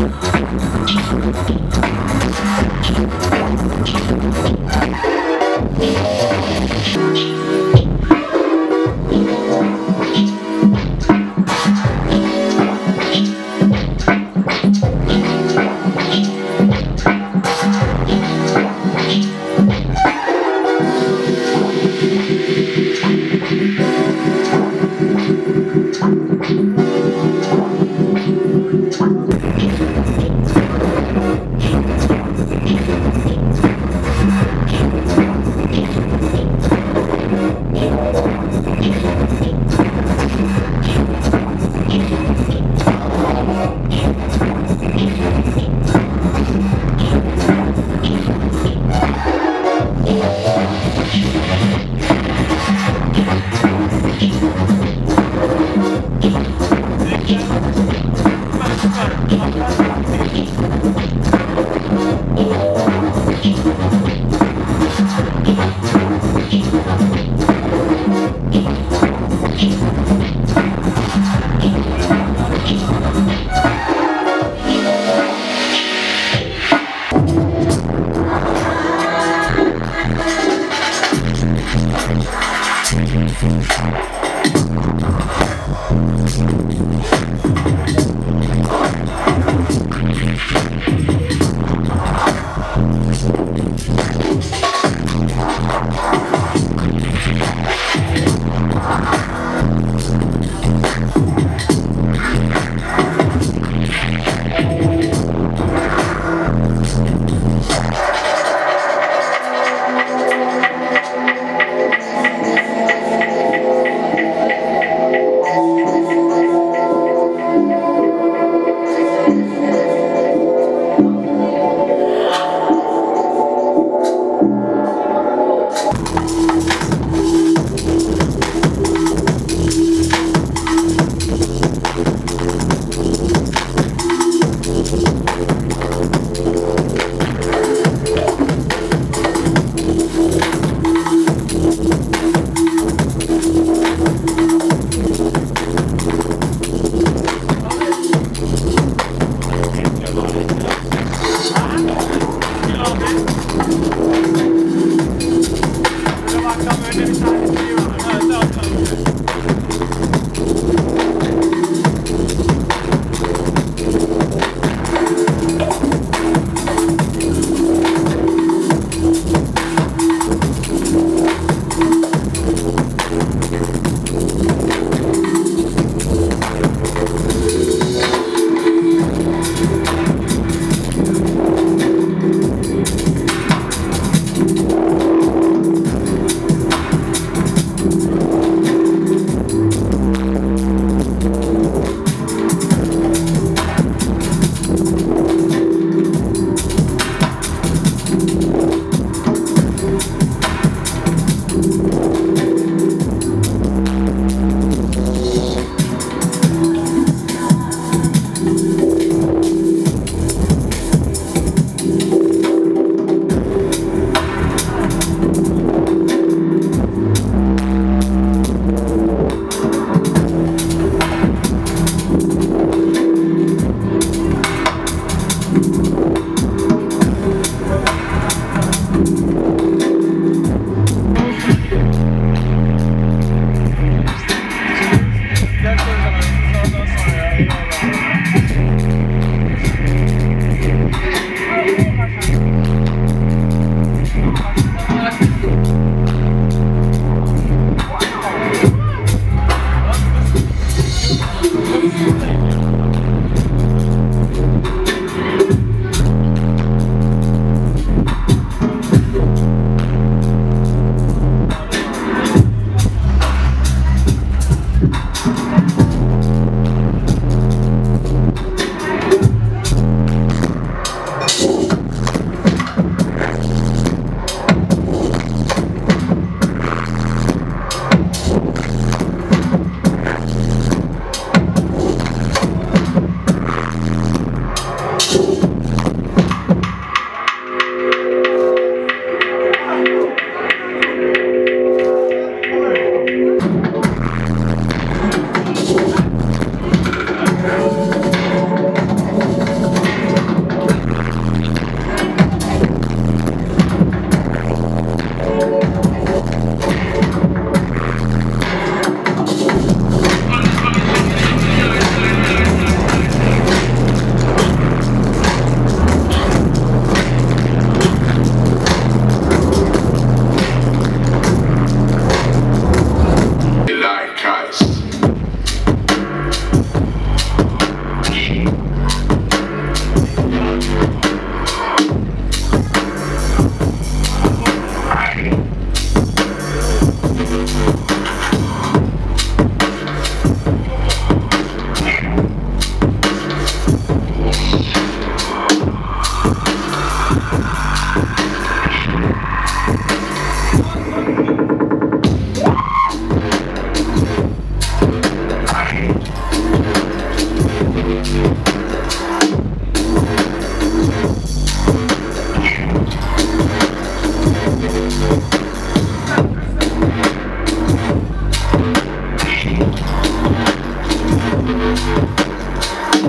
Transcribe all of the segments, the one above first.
Thank you.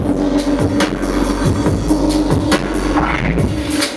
Thank you.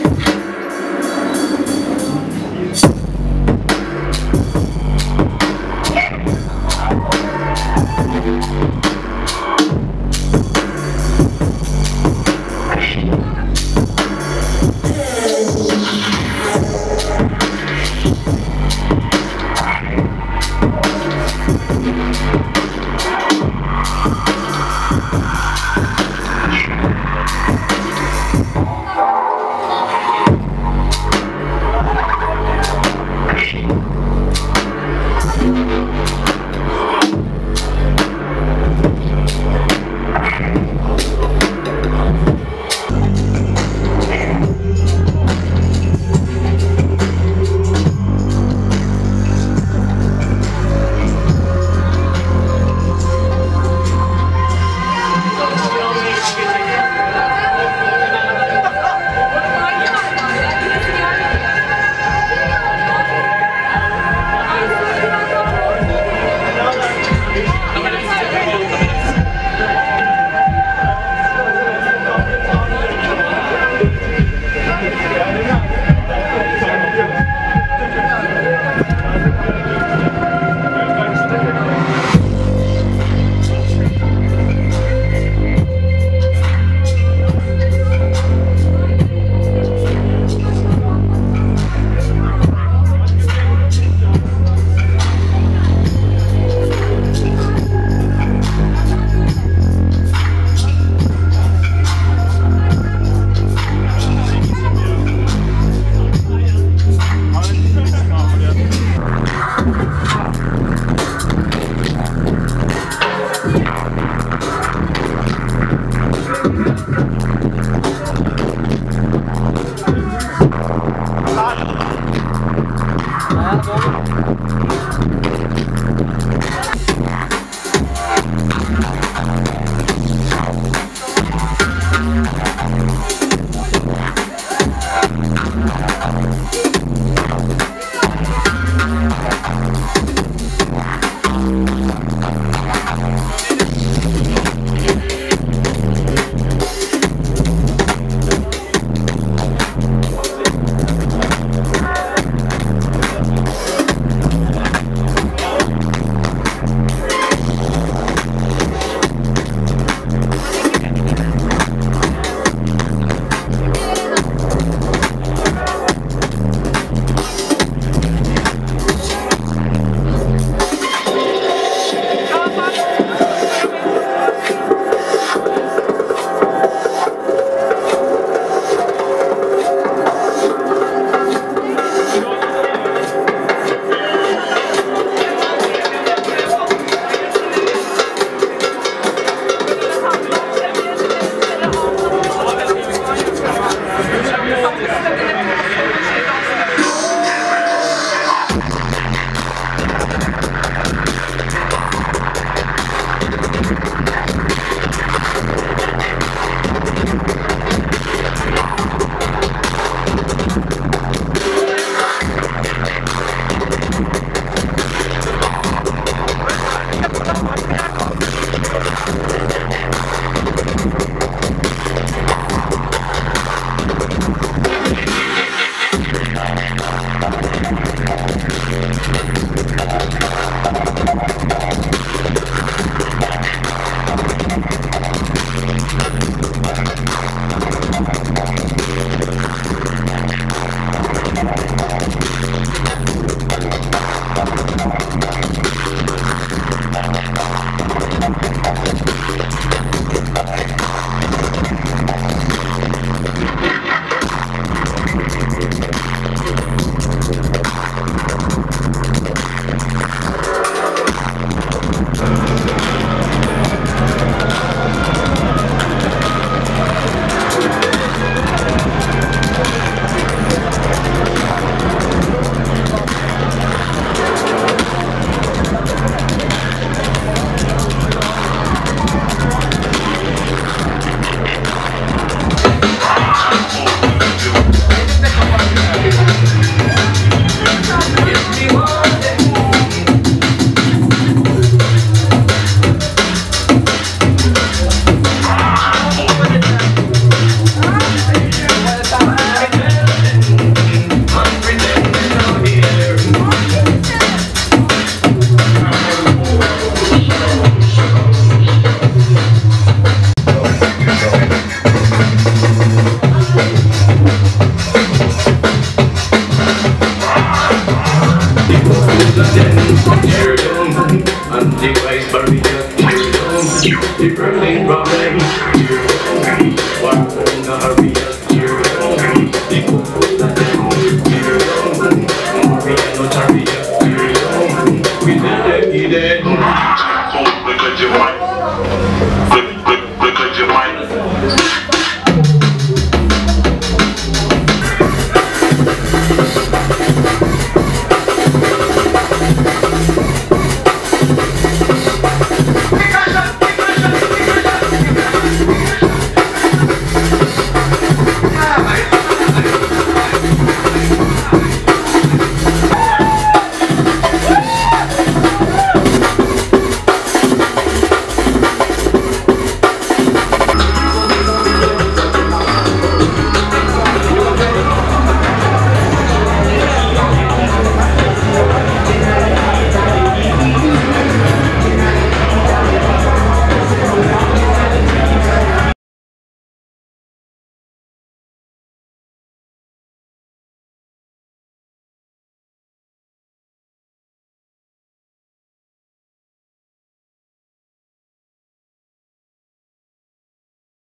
Maria, you know, you really run